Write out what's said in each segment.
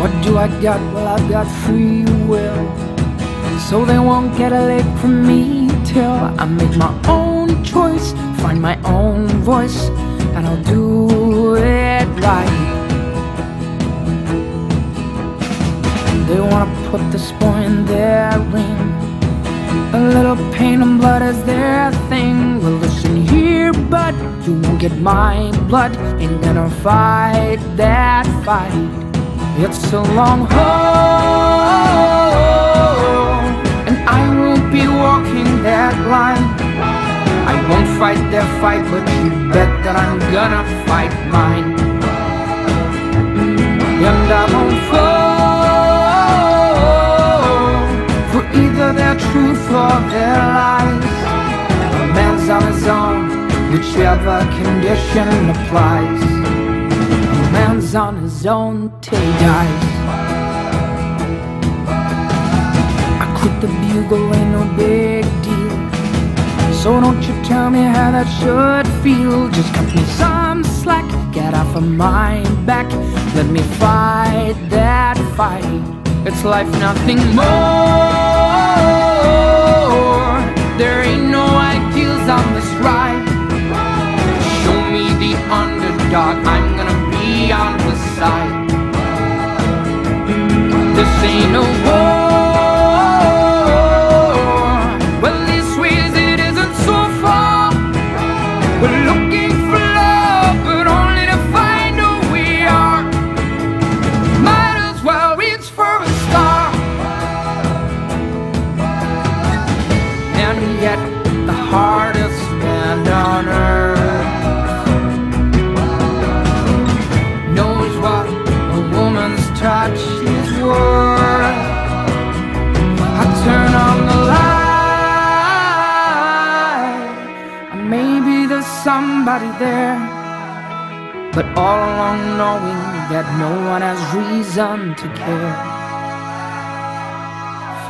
What do I got? Well, I've got free will. So they won't get a lick from me till I make my own choice, find my own voice, and I'll do it right. They wanna put the spoon in their ring. A little pain and blood is their thing. Well, listen here, bud, you won't get my blood. Ain't gonna fight that fight. It's a long haul, and I won't be walking that line. I won't fight their fight, but you bet that I'm gonna fight mine. And I won't fall for either their truth or their lies. A man's on his own, whichever condition applies. A on his own till he dies. I quit the bugle, ain't no big deal. So don't you tell me how that should feel. Just cut me some slack, get off of my back. Let me fight that fight. It's life, nothing more. There ain't no ideals on this ride. Show me the underdog, I'm This ain't a somebody there. But all along knowing that no one has reason to care.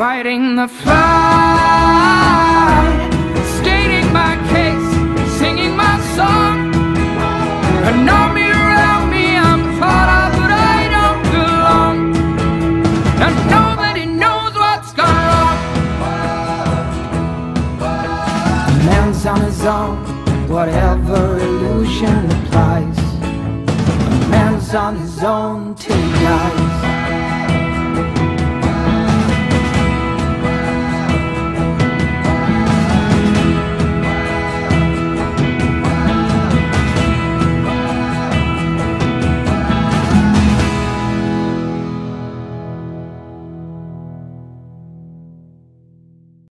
Fighting the fight, stating my case, singing my song. An army around me, I'm taught of, but I don't belong. And nobody knows what's gone wrong. A man's on his own, whatever illusion applies. A man's on his own till he dies.